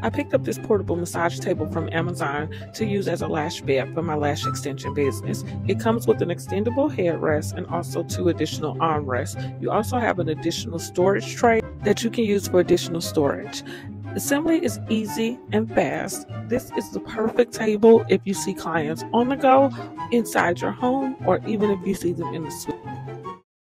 I picked up this portable massage table from Amazon to use as a lash bed for my lash extension business. It comes with an extendable headrest and also two additional armrests. You also have an additional storage tray that you can use for additional storage. Assembly is easy and fast. This is the perfect table if you see clients on the go, inside your home, or even if you see them in the suite.